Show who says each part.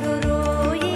Speaker 1: どろい